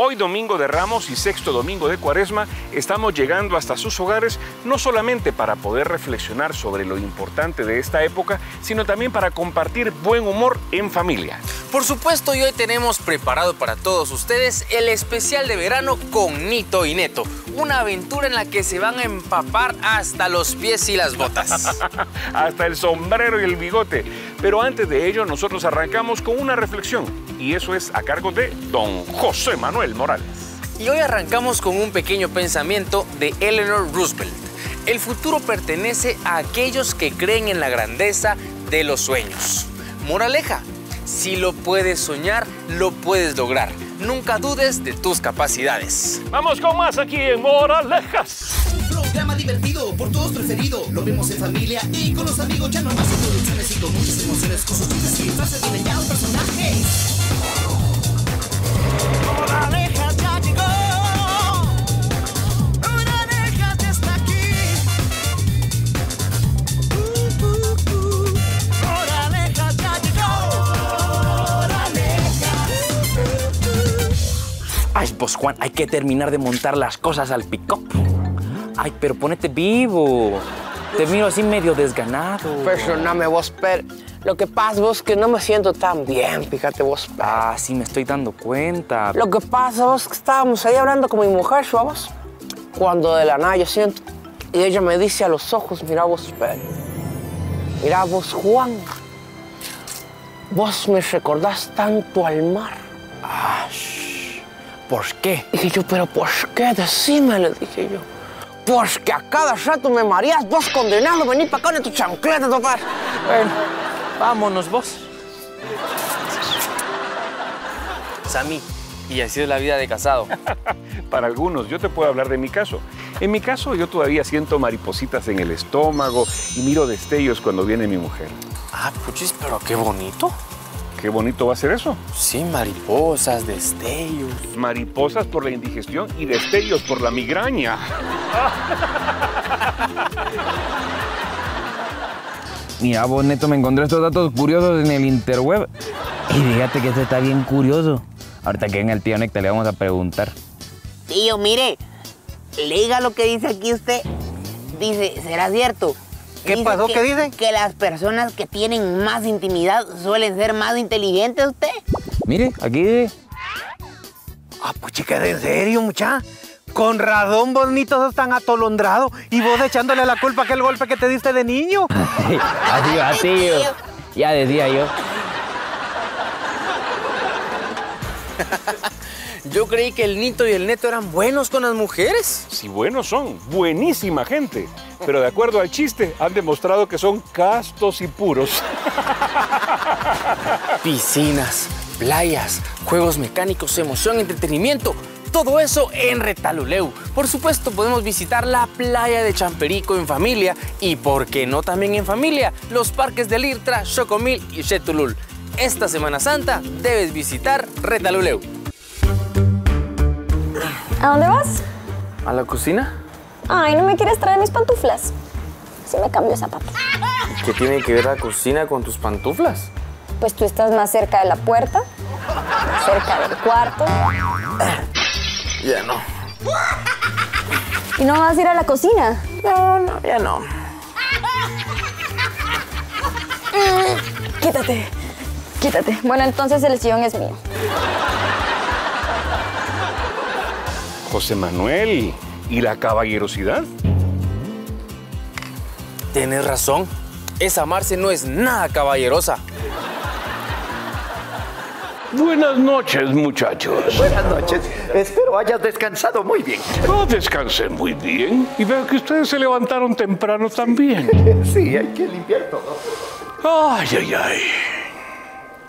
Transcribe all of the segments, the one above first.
Hoy domingo de Ramos y sexto domingo de Cuaresma estamos llegando hasta sus hogares no solamente para poder reflexionar sobre lo importante de esta época, sino también para compartir buen humor en familia. Por supuesto, y hoy tenemos preparado para todos ustedes el especial de verano con Nito y Neto, una aventura en la que se van a empapar hasta los pies y las botas. hasta el sombrero y el bigote. Pero antes de ello, nosotros arrancamos con una reflexión, y eso es a cargo de don José Manuel Morales. Y hoy arrancamos con un pequeño pensamiento de Eleanor Roosevelt. El futuro pertenece a aquellos que creen en la grandeza de los sueños. Moraleja, si lo puedes soñar, lo puedes lograr. Nunca dudes de tus capacidades. Vamos con más aquí en Moralejas. Un programa divertido, por todos preferido. Lo vemos en familia y con los amigos. Ya no más introducciones y con muchas emociones, con sus chistes y frases diseñados personajes. Ay, pues Juan, hay que terminar de montar las cosas al pick-up. Ay, pero ponete vivo. Te miro así medio desganado. Perdóname vos, pero lo que pasa vos que no me siento tan bien, fíjate vos. pero. Ah, sí me estoy dando cuenta. Lo que pasa vos que estábamos ahí hablando con mi mujer, vos, cuando de la nada yo siento y ella me dice a los ojos, mira vos, pero, mira vos, Juan, vos me recordás tanto al mar. ¿Por qué? Dije yo, pero ¿por qué? Decime, le dije yo. Pues que a cada rato me mareas, vos condenado, vení para acá en tu chancleta, topar. Bueno, vámonos vos. Sammy, y así es la vida de casado. Para algunos, yo te puedo hablar de mi caso. En mi caso, yo todavía siento maripositas en el estómago y miro destellos cuando viene mi mujer. Ah, puchis, pero qué bonito. Qué bonito va a ser eso. Sí, mariposas, destellos. Mariposas por la indigestión y destellos por la migraña. Mira, vos, Neto, me encontré estos datos curiosos en el interweb. Y fíjate que esto está bien curioso. Ahorita que venga el tío Necta le vamos a preguntar. Tío, mire, leiga lo que dice aquí usted. Dice, ¿será cierto? ¿Qué pasó? que- ¿Qué dice? Que las personas que tienen más intimidad suelen ser más inteligentes, ¿usted? Mire, aquí dice. Ah, pues chica, ¿en serio, mucha? Con razón, bonito, sos tan atolondrado y vos echándole la culpa a aquel golpe que te diste de niño. Así tío. Ya decía yo. Yo creí que el Nito y el Neto eran buenos con las mujeres. Si buenos son, buenísima gente. Pero de acuerdo al chiste, han demostrado que son castos y puros. Piscinas, playas, juegos mecánicos, emoción, entretenimiento. Todo eso en Retaluleu. Por supuesto, podemos visitar la playa de Champerico en familia y, ¿por qué no también en familia? Los parques de Lirtra, Chocomil y Chetulul. Esta Semana Santa debes visitar Retaluleu. ¿A dónde vas? ¿A la cocina? Ay, ¿no me quieres traer mis pantuflas? Sí me cambio de zapato. ¿Qué tiene que ver la cocina con tus pantuflas? Pues tú estás más cerca de la puerta, más cerca del cuarto. Ya no. ¿Y no vas a ir a la cocina? No, no, ya no. Quítate, quítate. Bueno, entonces el sillón es mío. José Manuel, ¿y la caballerosidad? Tienes razón. Esa Marce no es nada caballerosa. Buenas noches, muchachos. Buenas noches. Espero hayas descansado muy bien. Oh, descansen muy bien. Y veo que ustedes se levantaron temprano también. Sí, hay que limpiar todo. Ay, ay, ay.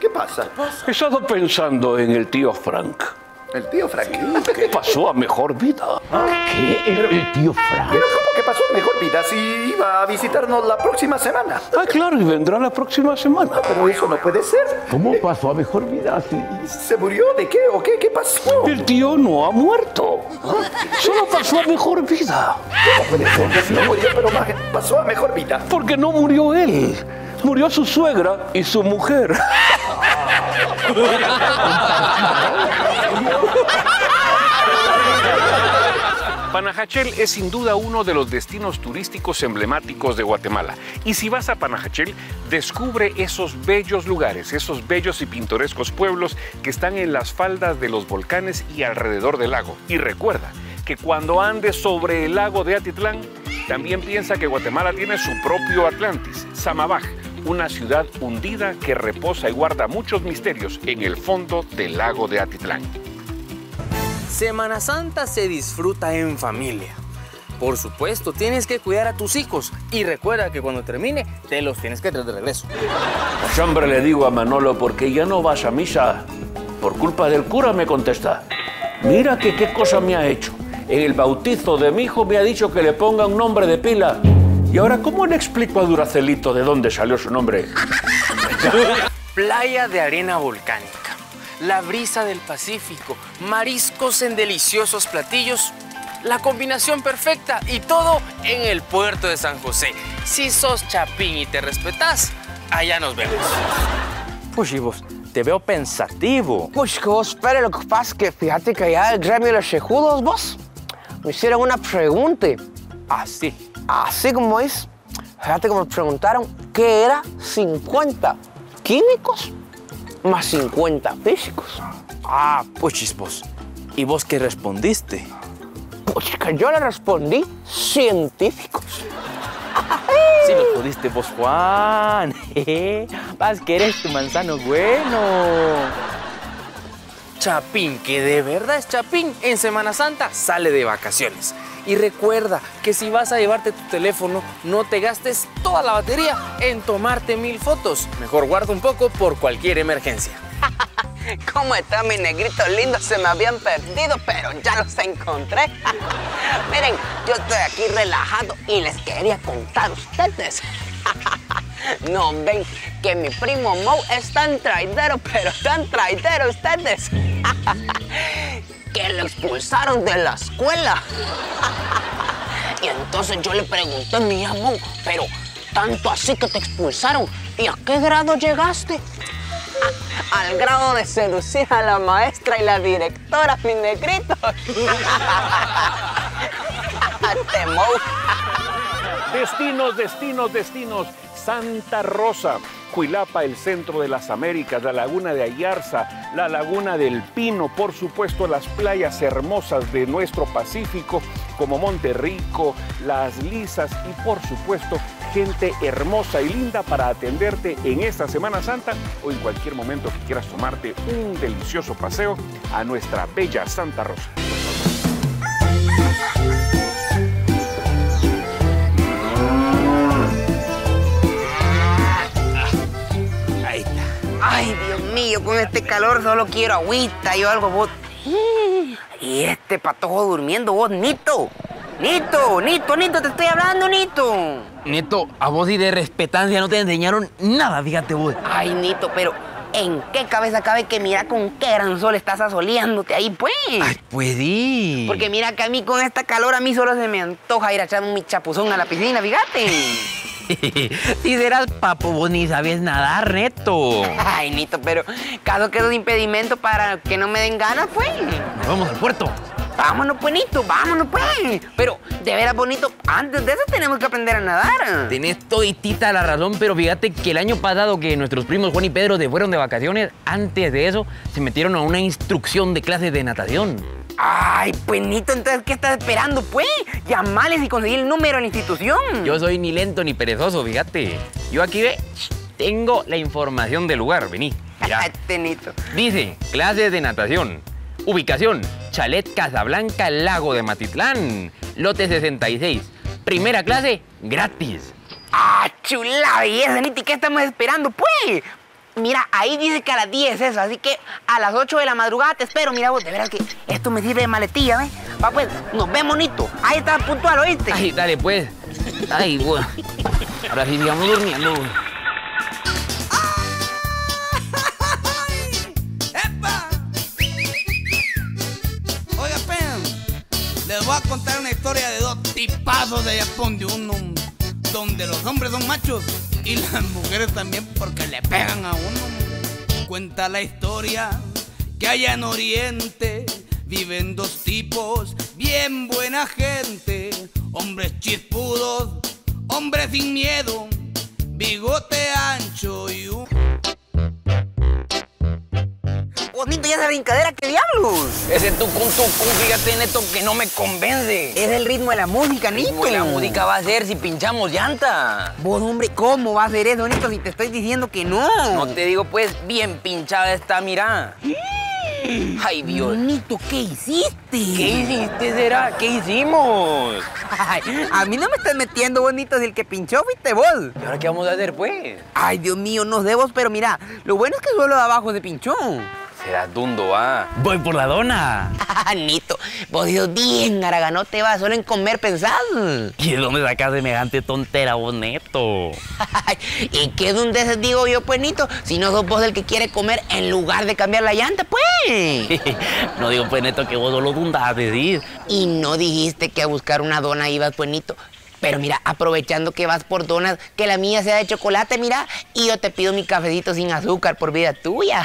¿Qué pasa? He estado pensando en el tío Frank. El tío Frank. ¿Qué pasó a mejor vida? ¿Qué? El tío Frank. Pero ¿cómo que pasó mejor vida si iba a visitarnos la próxima semana? Ah, claro, y vendrá la próxima semana. Pero eso no puede ser. ¿Cómo pasó a mejor vida así? ¿Se murió? ¿De qué? ¿O qué? ¿Qué pasó? El tío no ha muerto. Solo pasó a mejor vida. ¿Cómo puede ser? No murió, pero pasó a mejor vida. Porque no murió él. Murió su suegra y su mujer. Panajachel es sin duda uno de los destinos turísticos emblemáticos de Guatemala. Y si vas a Panajachel, descubre esos bellos lugares, esos bellos y pintorescos pueblos que están en las faldas de los volcanes y alrededor del lago. Y recuerda que cuando andes sobre el lago de Atitlán, también piensa que Guatemala tiene su propio Atlantis, Samabaj, una ciudad hundida que reposa y guarda muchos misterios en el fondo del lago de Atitlán. Semana Santa se disfruta en familia. Por supuesto, tienes que cuidar a tus hijos y recuerda que cuando termine te los tienes que traer de regreso. Siempre le digo a Manolo, ¿por qué ya no vas a misa? Por culpa del cura me contesta. Mira que qué cosa me ha hecho. En el bautizo de mi hijo me ha dicho que le ponga un nombre de pila. Y ahora, ¿cómo le explico a Duracelito de dónde salió su nombre? Playa de arena volcánica, la brisa del Pacífico, mariscos en deliciosos platillos, la combinación perfecta y todo en el puerto de San José. Si sos chapín y te respetás, allá nos vemos. Pues y vos, te veo pensativo. Pues que vos espere, lo que pasa es que fíjate que allá el gremio de los chejudos, vos, me hicieron una pregunta. Así. Así como es. Fíjate que me preguntaron qué era 50 químicos más 50 físicos. Ah, pues vos. ¿Y vos qué respondiste? Pues que yo le respondí científicos. Sí lo pudiste vos, Juan. Vas que eres tu manzano bueno. Chapín, que de verdad es Chapín, en Semana Santa sale de vacaciones. Y recuerda que si vas a llevarte tu teléfono, no te gastes toda la batería en tomarte mil fotos. Mejor guarda un poco por cualquier emergencia. ¿Cómo están mis negritos lindos? Se me habían perdido, pero ya los encontré. Miren, yo estoy aquí relajado y les quería contar a ustedes. No ven que mi primo Mo es tan traidero, pero tan traidero ustedes. Que lo expulsaron de la escuela. Y entonces yo le pregunté mi amo, pero tanto así que te expulsaron, ¿y a qué grado llegaste? Al grado de seducir a la maestra y la directora, mi negrito. Temo. Destinos, destinos, destinos. Santa Rosa, Cuilapa, el centro de las Américas, la laguna de Ayarza, la laguna del Pino, por supuesto las playas hermosas de nuestro Pacífico, como Monterrico, Las Lisas y por supuesto gente hermosa y linda para atenderte en esta Semana Santa o en cualquier momento que quieras tomarte un delicioso paseo a nuestra bella Santa Rosa. Ay, Dios mío, con este calor solo quiero agüita y algo, vos. Y este patojo durmiendo, vos, Nito. Nito, Nito, Nito, te estoy hablando, Nito. Neto, a vos y de respetancia no te enseñaron nada, fíjate vos. Ay, Nito, pero ¿en qué cabeza cabe que mira con qué gran sol estás asoleándote ahí, pues? Ay, pues di. Porque mira que a mí con esta calor a mí solo se me antoja ir a echar mi chapuzón a la piscina, fíjate. si serás papo, vos ni sabes nadar, Neto. Ay, Nito, pero caso que es un impedimento para que no me den ganas, pues. Nos vamos al puerto. Vámonos, pues, Nito, vámonos, pues. Pero, de veras, bonito, antes de eso tenemos que aprender a nadar. Tenés toditita la razón, pero fíjate que el año pasado que nuestros primos Juan y Pedro se fueron de vacaciones, antes de eso se metieron a una instrucción de clases de natación. Ay, pues, Nito, entonces, ¿qué estás esperando, pues? Llamales y conseguir el número de la institución. Yo soy ni lento ni perezoso, fíjate. Yo aquí ve, tengo la información del lugar, vení. Mirá. Este, Nito. Dice, clases de natación. Ubicación, Chalet Casablanca, Lago de Matitlán. Lote 66. Primera clase, gratis. Ah, chula ¿y qué estamos esperando, pues? Mira, ahí dice que a las 10 es eso, así que a las 8 de la madrugada te espero. Mira vos, de veras que esto me sirve de maletilla, ¿ves? Va, pues, nos vemos, Nito. Ahí está puntual, ¿oíste? Ay, dale pues. Ay, bueno. Ahora sí sigamos durmiendo. güey. ¡Epa! Oiga, pen, les voy a contar una historia de dos tipazos de Japón, de uno donde los hombres son machos y las mujeres también porque le pegan a uno. Cuenta la historia que allá en Oriente viven dos tipos bien buena gente, hombres chispudos, hombres sin miedo, bigote ancho y un... Bonito, ya esa brincadera, ¿qué diablos? Ese tucum tucum, fíjate, Neto, que no me convence. Es el ritmo de la música, Nito. ¿Cómo la música va a ser si pinchamos llanta? Vos, hombre, ¿cómo va a ser eso, Nito, si te estoy diciendo que no? No te digo, pues, bien pinchada está, mira. Ay, Dios. Nito, ¿qué hiciste? ¿Qué hiciste, será? ¿Qué hicimos? Ay, a mí no me estás metiendo, bonito, si el que pinchó fuiste vos. ¿Y ahora qué vamos a hacer, pues? Ay, Dios mío, no sé vos, pero mira, lo bueno es que el suelo de abajo se pinchó. Será dundo, va. Voy por la dona. Nito, vos Dios bien, te va solo en comer pensar. ¿Y de dónde sacas semejante tontera, vos, Neto? ¿Y qué dundeces digo yo, pues, Nito? Si no sos vos el que quiere comer en lugar de cambiar la llanta, pues. no digo, pues, Neto, que vos solo dundas a decir. Y no dijiste que a buscar una dona ibas, pues, Nito. Pero mira, aprovechando que vas por donas, que la mía sea de chocolate, mira, y yo te pido mi cafecito sin azúcar por vida tuya.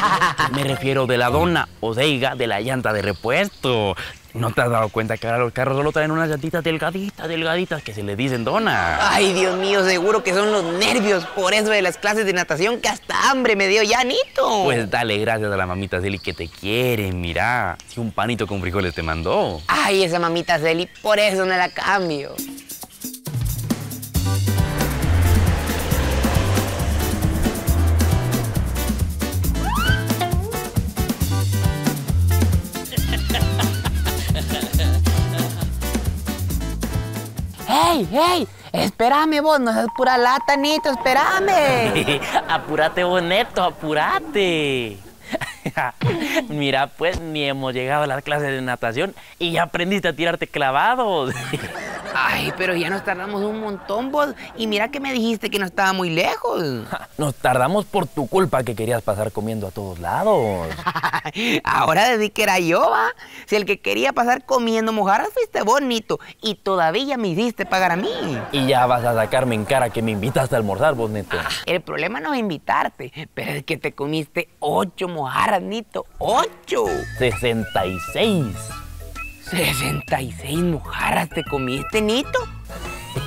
Me refiero de la dona, o sea, de la llanta de repuesto. ¿No te has dado cuenta que ahora los carros solo traen unas llantitas delgaditas, delgaditas, que se le dicen dona? Ay, Dios mío, seguro que son los nervios por eso de las clases de natación que hasta hambre me dio ya, Nito. Pues dale gracias a la mamita Celi que te quiere, mira. Si un panito con frijoles te mandó. Ay, esa mamita Celi, por eso no la cambio. ¡Ey, ey! Espérame vos, no seas pura lata, Nito, espérame. apurate vos, Neto, apurate. Mira, pues ni hemos llegado a las clases de natación y ya aprendiste a tirarte clavados. Ay, pero ya nos tardamos un montón, vos. Y mira que me dijiste que no estaba muy lejos. Nos tardamos por tu culpa que querías pasar comiendo a todos lados. Ahora decir que era yo, ¿va? Si el que quería pasar comiendo mojarras fuiste bonito y todavía me hiciste pagar a mí. Y ya vas a sacarme en cara que me invitaste a almorzar, vos, Neto. el problema no es invitarte, pero es que te comiste ocho mojarras, Nito. ¡Ocho! 66. 66 mojarras te comiste, Nito.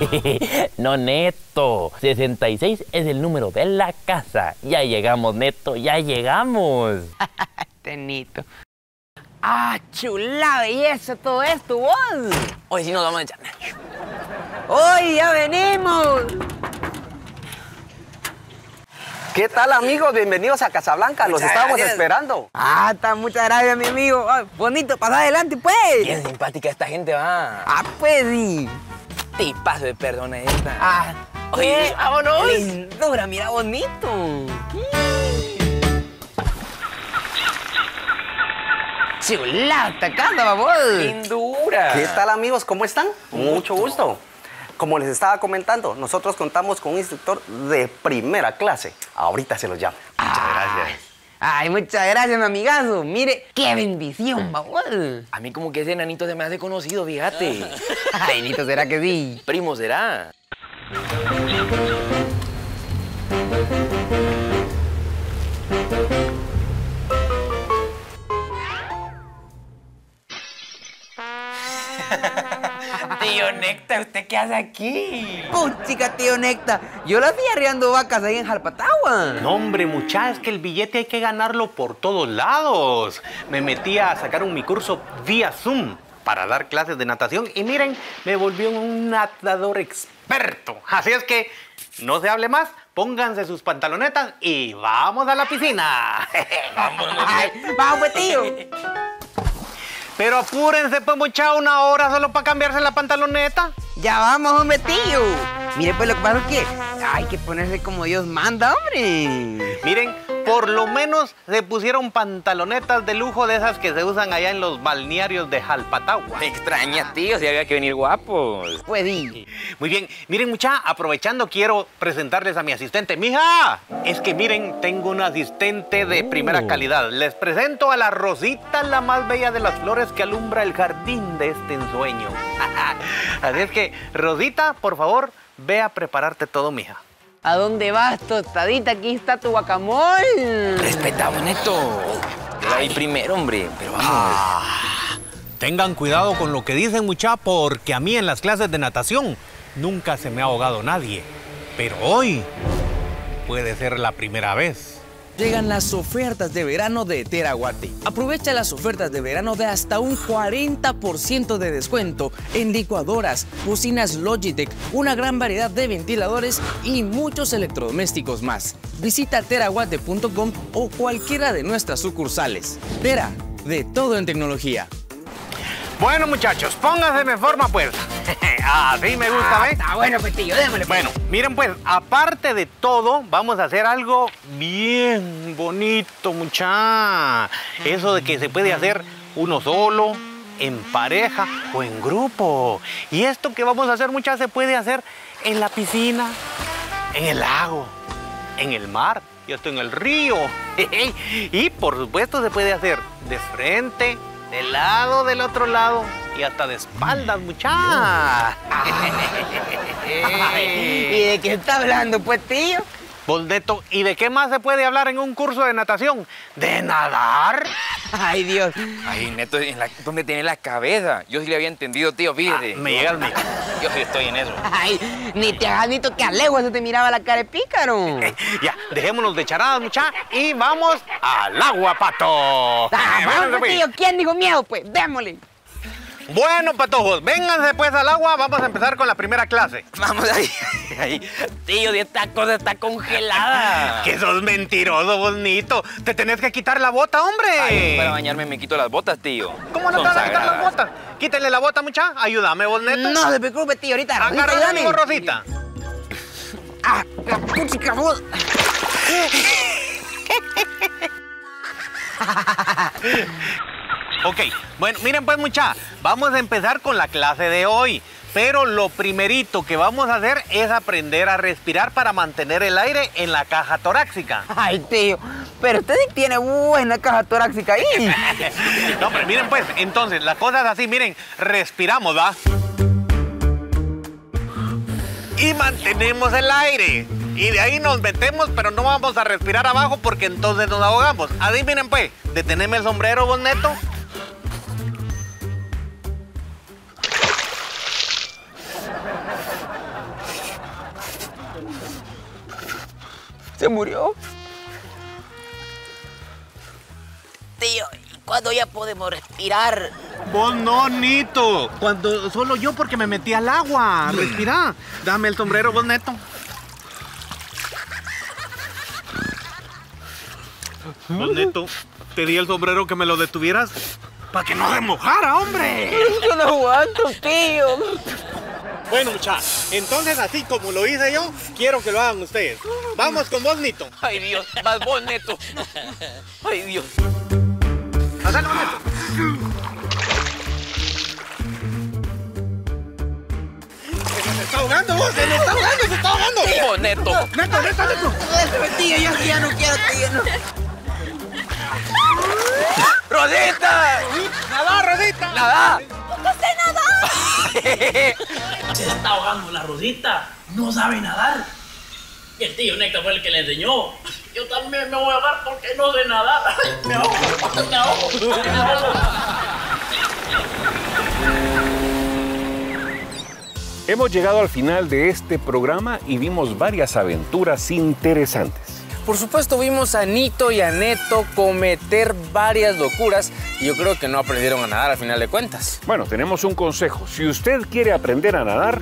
no, Neto. 66 es el número de la casa. Ya llegamos, Neto, ya llegamos. Tenito. ¡Ah, chula belleza todo esto, vos! Hoy sí nos vamos a echar. ¡Hoy ya venimos! ¿Qué tal, amigos? Bienvenidos a Casablanca. Los estábamos esperando. Ah, está, muchas gracias, mi amigo. bonito, pasa adelante, pues. Bien simpática esta gente, va. Ah, pues sí. Te paso de perdona esta. Ah, oye, vámonos. Lindura, mira bonito. Chulata, canta, babos. Lindura. ¿Qué tal, amigos? ¿Cómo están? Mucho gusto. Como les estaba comentando, nosotros contamos con un instructor de primera clase. Ahorita se los llamo. Muchas gracias. Ay, muchas gracias, mi amigazo. Mire, qué bendición, babol. A mí como que ese nanito se me hace conocido, fíjate. Nenito, ¿será que sí? Primo, ¿será? Tío Necta, ¿usted qué hace aquí? Puchica, tío Necta. Yo la estoy arriando vacas ahí en Jalpatagua. No, hombre, mucha, es que el billete hay que ganarlo por todos lados. Me metí a sacar un mi curso vía Zoom para dar clases de natación y miren, me volvió un nadador experto. Así es que no se hable más, pónganse sus pantalonetas y vamos a la piscina. Vámonos. vamos, pues, tío. Pero apúrense, pues, mucha, una hora solo para cambiarse la pantaloneta. Ya vamos, hombre, tío. Mire, pues lo que pasa es que hay que ponerse como Dios manda, hombre. Miren, por lo menos se pusieron pantalonetas de lujo de esas que se usan allá en los balnearios de Jalpatagua. Me extraña, tío, si había que venir guapos. Pues sí. Muy bien, miren mucha, aprovechando quiero presentarles a mi asistente. Mija, es que miren, tengo un asistente de primera Oh. calidad. Les presento a la Rosita, la más bella de las flores que alumbra el jardín de este ensueño. Así es que, Rosita, por favor, ve a prepararte todo, mija. ¿A dónde vas, tostadita? Aquí está tu guacamole. Respeta, Neto. Yo la vi primero, hombre, pero vamos. Ah, tengan cuidado con lo que dicen mucha porque a mí en las clases de natación nunca se me ha ahogado nadie. Pero hoy puede ser la primera vez. Llegan las ofertas de verano de Teraguate. Aprovecha las ofertas de verano de hasta un 40% de descuento en licuadoras, cocinas Logitech, una gran variedad de ventiladores y muchos electrodomésticos más. Visita teraguate.com o cualquiera de nuestras sucursales. Tera, de todo en tecnología. Bueno, muchachos, pónganse en forma, pues. Así me gusta, ¿ves? Está bueno, Petillo, démosle. Bueno, miren, pues, aparte de todo, vamos a hacer algo bien bonito, mucha. Eso de que se puede hacer uno solo, en pareja o en grupo. Y esto que vamos a hacer, muchachos, se puede hacer en la piscina, en el lago, en el mar y hasta en el río. Y por supuesto se puede hacer de frente, de lado, del otro lado y hasta de espaldas, mucha. ¿Y de qué está hablando, pues, tío? Boldeto, ¿y de qué más se puede hablar en un curso de natación? ¿De nadar? Ay, Dios. Ay, Neto, ¿en la- ¿dónde tiene la cabeza? Yo sí le había entendido, tío, fíjate. me llega el mic. Yo sí estoy en eso. Ay, ni te hagas ni que a legua se te miraba la cara de pícaro. Ya, dejémonos de charadas, mucha, y vamos al agua, pato. Ah, Eh, vamos, pues. tío, ¿quién dijo miedo? Pues, démosle. Bueno, patojos, vénganse pues al agua, vamos a empezar con la primera clase. Vamos ahí. ahí. Tío, esta cosa está congelada. Que sos mentiroso, bonito. Te tenés que quitar la bota, hombre. Ay, para bañarme me quito las botas, tío. ¿Cómo no te vas a quitar las botas? Quítale la bota, mucha. Ayúdame, vos, neto. No se preocupe, tío, ahorita. Agarra ayúdame. amigo Rosita. Ah, la puchica, vos. Ok, bueno, miren pues mucha, vamos a empezar con la clase de hoy. Pero lo primerito que vamos a hacer es aprender a respirar para mantener el aire en la caja torácica. Ay, tío, pero usted tiene buena caja torácica ahí. No, pero miren pues, entonces, la cosa es así, miren, respiramos, ¿va? Y mantenemos el aire. Y de ahí nos metemos, pero no vamos a respirar abajo porque entonces nos ahogamos. Así miren pues, deteneme el sombrero, vos neto. ¿Se murió? Tío, ¿y cuándo ya podemos respirar? Vos no, Nito. Cuando solo yo porque me metí al agua. Respira. Dame el sombrero, vos neto. Vos neto, te di el sombrero que me lo detuvieras para que no se mojara, hombre. Que no aguanto, tío. Bueno, muchachos, entonces así como lo hice yo, quiero que lo hagan ustedes. Vamos con vos, Nito. Ay, Dios, más vos, Neto. Ay, Dios. Hacelo, Neto. Se está ahogando vos, se le está ahogando, se está ahogando. Vos, Neto. Neto, Neto, Neto. Tío, yo ya no quiero, tío. no. ¡Rosita! ¡Nada, Rosita! ¡Nada! Se está ahogando la Rosita. No sabe nadar. Y el tío Néctar fue el que le enseñó. Yo también me voy a ahogar porque no sé nadar. Me ahogo, me ahogo, me ahogo. Hemos llegado al final de este programa y vimos varias aventuras interesantes. Por supuesto vimos a Nito y a Neto cometer varias locuras y yo creo que no aprendieron a nadar al final de cuentas. Bueno, tenemos un consejo. Si usted quiere aprender a nadar,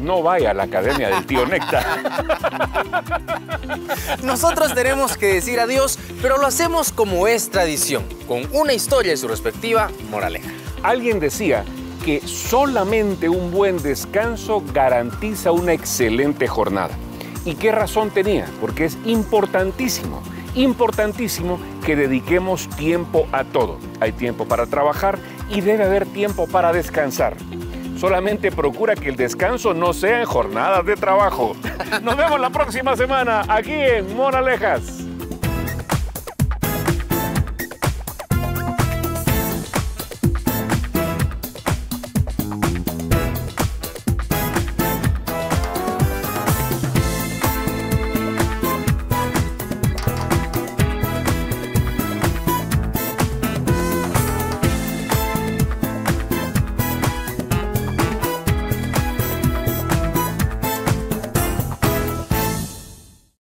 no vaya a la academia del tío Néctar. Nosotros tenemos que decir adiós, pero lo hacemos como es tradición, con una historia y su respectiva moraleja. Alguien decía que solamente un buen descanso garantiza una excelente jornada. ¿Y qué razón tenía? Porque es importantísimo, importantísimo que dediquemos tiempo a todo. Hay tiempo para trabajar y debe haber tiempo para descansar. Solamente procura que el descanso no sea en jornadas de trabajo. Nos vemos la próxima semana aquí en Moralejas.